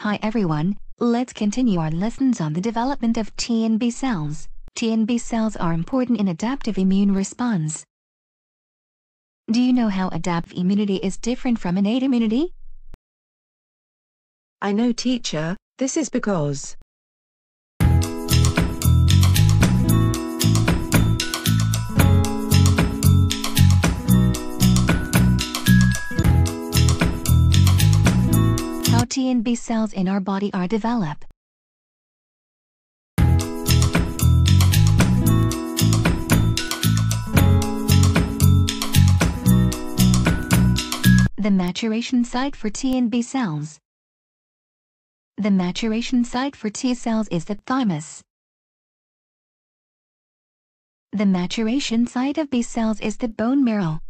Hi everyone, let's continue our lessons on the development of T and B cells. T and B cells are important in adaptive immune response. Do you know how adaptive immunity is different from innate immunity? I know teacher, this is because T and B cells in our body are developed. The maturation site for T and B cells. The maturation site for T cells is the thymus. The maturation site of B cells is the bone marrow.